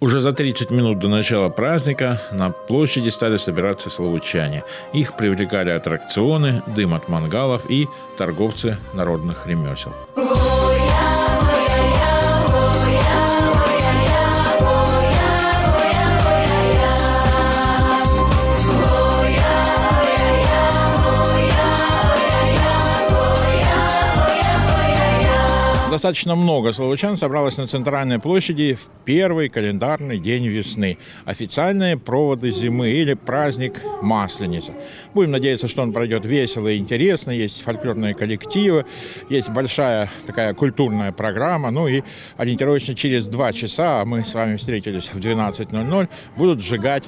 Уже за 30 минут до начала праздника на площади стали собираться славучане. Их привлекали аттракционы, дым от мангалов и торговцы народных ремесел. Достаточно много словочан собралось на центральной площади в первый календарный день весны. Официальные проводы зимы или праздник Масленица. Будем надеяться, что он пройдет весело и интересно. Есть фольклорные коллективы, есть большая такая культурная программа. Ну и ориентировочно через два часа, а мы с вами встретились в 12.00, будут сжигать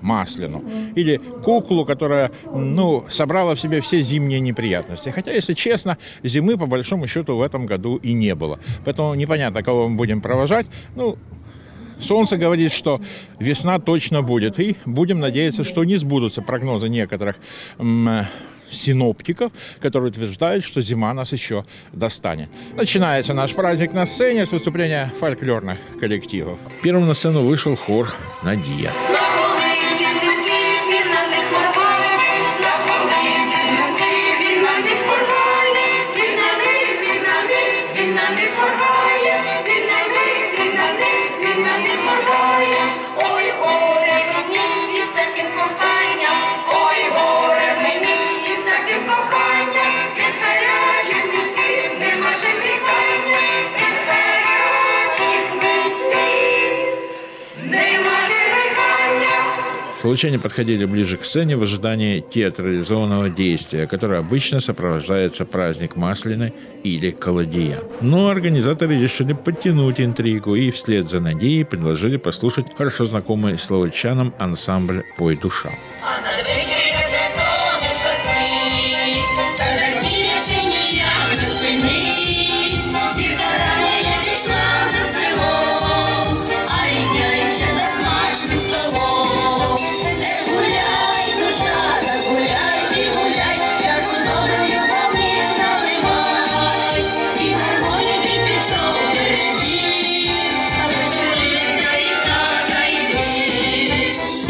Маслину. Или куклу, которая, ну, собрала в себе все зимние неприятности. Хотя, если честно, зимы, по большому счету, в этом году и не было. Поэтому непонятно, кого мы будем провожать. Ну, Солнце говорит, что весна точно будет. И будем надеяться, что не сбудутся прогнозы некоторых синоптиков, которые утверждают, что зима нас еще достанет. Начинается наш праздник на сцене с выступления фольклорных коллективов. Первым на сцену вышел хор «Надия». Случайно подходили ближе к сцене в ожидании театрализованного действия, которое обычно сопровождается праздник Маслины или Колодия. Но организаторы решили подтянуть интригу и вслед за Надеей предложили послушать хорошо знакомый словочанам ансамбль «Пой душа».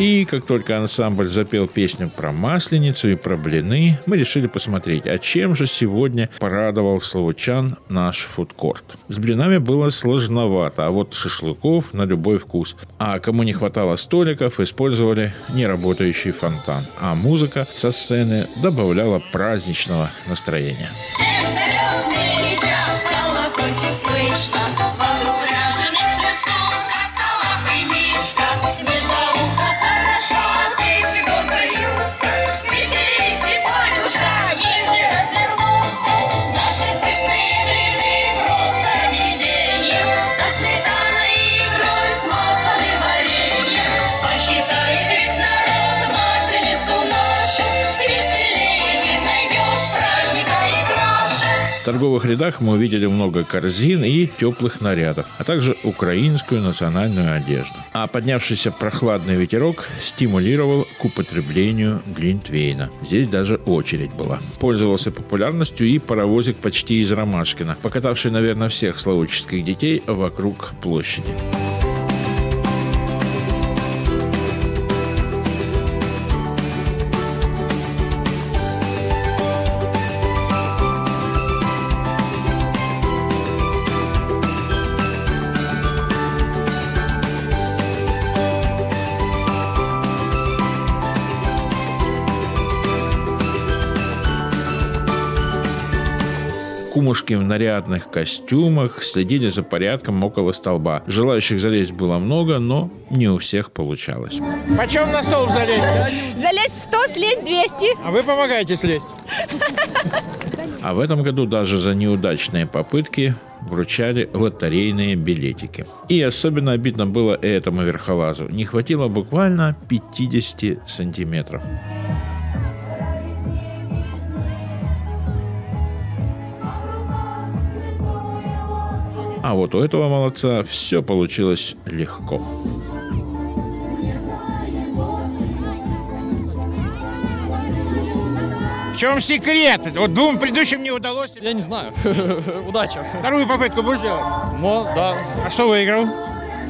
И как только ансамбль запел песню про Масленицу и про блины, мы решили посмотреть, а чем же сегодня порадовал словочан наш фудкорт. С блинами было сложновато, а вот шашлыков на любой вкус. А кому не хватало столиков, использовали неработающий фонтан. А музыка со сцены добавляла праздничного настроения. Торговых рядах мы увидели много корзин и теплых нарядов, а также украинскую национальную одежду. А поднявшийся прохладный ветерок стимулировал к употреблению глинтвейна. Здесь даже очередь была. Пользовался популярностью и паровозик почти из Ромашкина, покатавший, наверное, всех славутических детей вокруг площади. Кумушки в нарядных костюмах следили за порядком около столба. Желающих залезть было много, но не у всех получалось. Почем на стол залезть? Залезть 100, слезть 200. А вы помогаете слезть? А в этом году даже за неудачные попытки вручали лотерейные билетики. И особенно обидно было этому верхолазу. Не хватило буквально 50 сантиметров. А вот у этого молодца все получилось легко. В чем секрет? Вот двум предыдущим не удалось. Я не знаю. Удачи. Вторую попытку будешь делать? Ну, да. А что выиграл?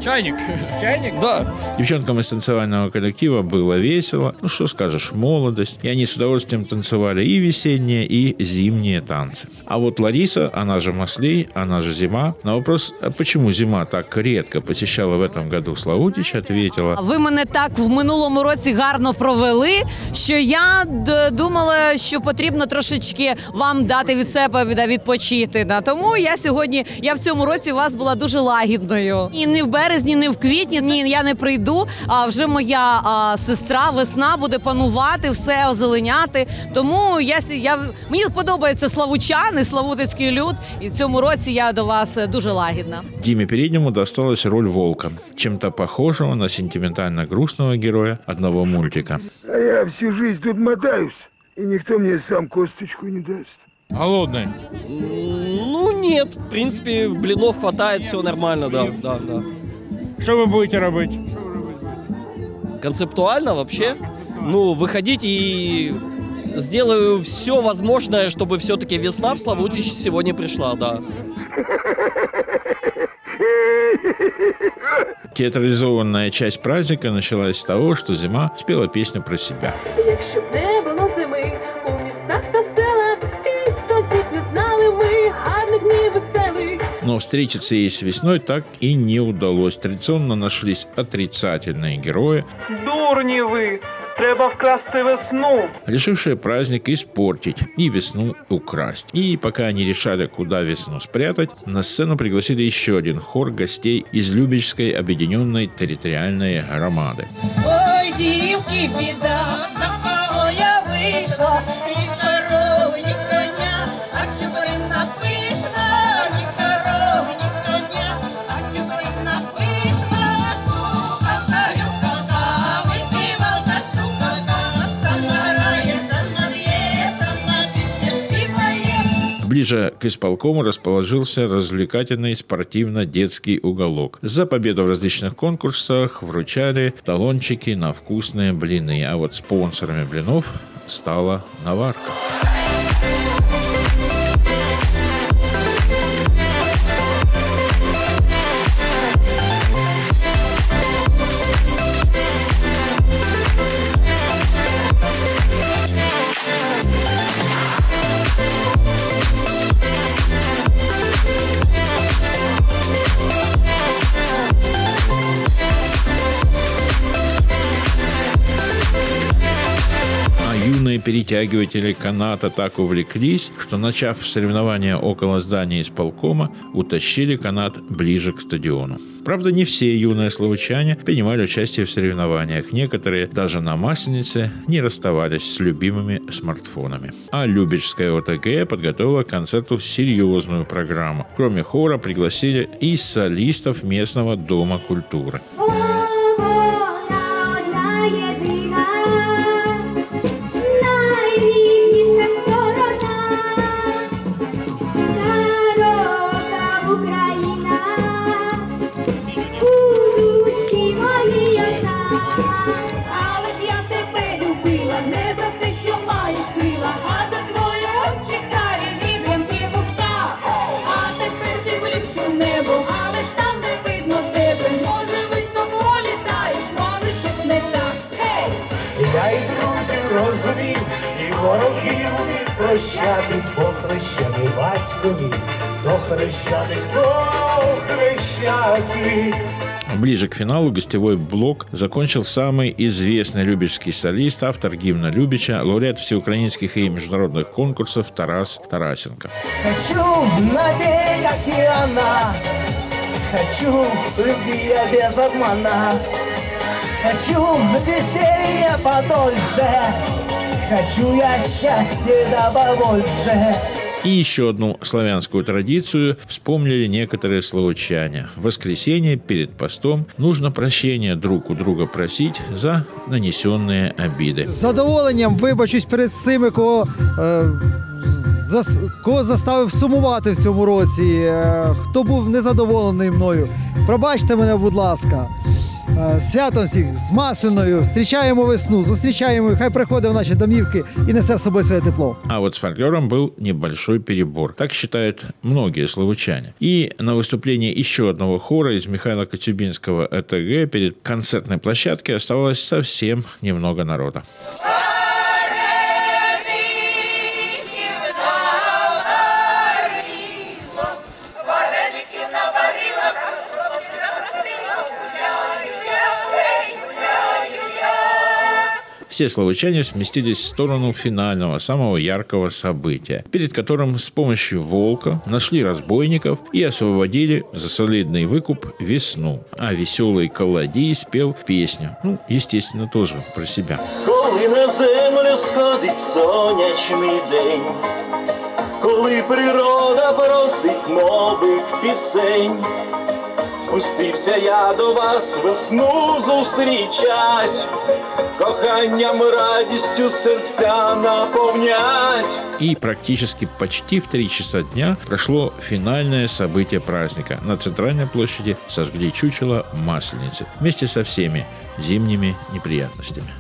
Чайник. Чайник? Да. Девчонкам из танцевального коллектива было весело. Ну, что скажешь, молодость. И они с удовольствием танцевали и весенние, и зимние танцы. А вот Лариса, она же Маслей, она же Зима, на вопрос, а почему Зима так редко посещала в этом году Славутич, ответила, Ви мене так в минулому році гарно провели, що я д- думала, що потрібно трошечки вам дати від себе від- відпочити. Да. Тому я сьогодні, я в цьому році у вас була дуже лагідною. І не в березні, не в квітні. Ні, я не прийду. А вже моя а, сестра весна буде панувати, все озеленяти. Тому я, сі- я мені подобається славучани, славутицький люд. І в цьому році я до вас е, дуже лагідна. Диме Переднему досталась роль волка, чем-то похожего на сентиментально-грустного героя одного мультика. А я всю жизнь тут мотаюсь, и никто мне сам косточку не даст. Голодный. Ну, нет. В принципе, блинов хватает, все нормально, да, да, да. Что вы будете работать? Концептуально вообще, ну, выходить и сделаю все возможное, чтобы все-таки весна в Славутич сегодня пришла, да. Театрализованная часть праздника началась с того, что Зима спела песню про себя. Якщо Но встретиться ей с весной так и не удалось. Традиционно нашлись отрицательные герои, Дурні ви! Треба вкрасти весну. решившие праздник испортить и весну украсть. И пока они решали, куда весну спрятать, на сцену пригласили еще один хор гостей из Любечской объединенной территориальной громады. Ой, дівки, біда, Ближе к исполкому расположился развлекательный спортивно-детский уголок. За победу в различных конкурсах вручали талончики на вкусные блины, а вот спонсорами блинов стала Наварка. Юные перетягиватели каната так увлеклись, что, начав соревнования около здания исполкома, утащили канат ближе к стадиону. Правда, не все юные словычане принимали участие в соревнованиях. Некоторые даже на Масленице не расставались с любимыми смартфонами. А Любечская ОТГ подготовила к концерту серьезную программу. Кроме хора пригласили и солистов местного Дома культуры. Вона ворогів міг прощати, бо хрещений батько мій, то хрещаник, то хрещаки. Ближе к финалу гостевой блок закончил самый известный любечский солист, автор гимна Любича, лауреат всеукраинских и международных конкурсов Тарас Тарасенко. Хочу на берег океана, хочу любви я без обмана, хочу веселья подольше, хочу я счастья да побольше. И еще одну славянскую традицию вспомнили некоторые словочане. В воскресенье перед постом нужно прощения друг у друга просить за нанесенные обиды. З задоволенням вибачусь перед цими, кого, е, зас, кого заставив сумувати в цьому році, е, хто був незадоволений мною. Пробачте мене, будь ласка. Е, Святом всіх з Масляною. Зустрічаємо весну, зустрічаємо, хай приходить в наші домівки і несе з собою своє тепло. А вот с фольклором был небольшой перебор. Так считают многие славучане. И на выступлении еще одного хора из Михаила Коцюбинского ЭТГ перед концертной площадкой оставалось совсем немного народа. Все славучане сместились в сторону финального, самого яркого события, перед которым с помощью волка нашли разбойников и освободили за солидный выкуп весну. А веселый колодий спел песню. Ну, естественно, тоже про себя. Коли на землю сходить сонячний день, коли природа просить нових пісень, спустився я до вас весну зустрічать, коханням радістю серця наповнять. И практически почти в три часа дня прошло финальное событие праздника. На центральной площади сожгли чучело Масленицы вместе со всеми зимними неприятностями.